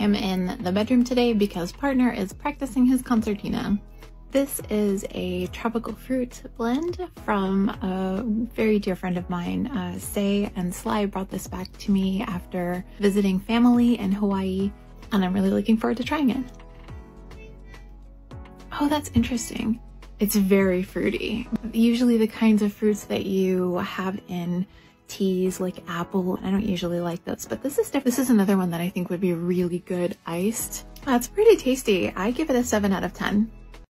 am in the bedroom today because partner is practicing his concertina. This is a tropical fruit blend from a very dear friend of mine. Uh, Say and Sly brought this back to me after visiting family in Hawaii, and I'm really looking forward to trying it. Oh, that's interesting. It's very fruity. Usually the kinds of fruits that you have in teas like apple, I don't usually like those, but this is this is another one that I think would be really good iced. That's pretty tasty. I give it a 7 out of 10.